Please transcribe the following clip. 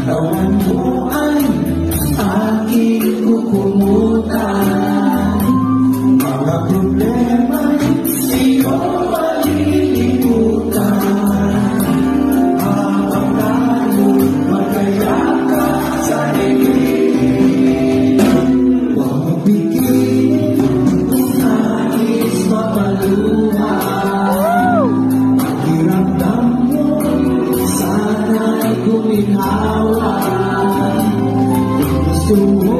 Katawan mo ay aking kukumutan. Mga problema'y iyo malilimutan Habang tayo magkayakap sa higit. Huwag magbigay kung nais mapaluha So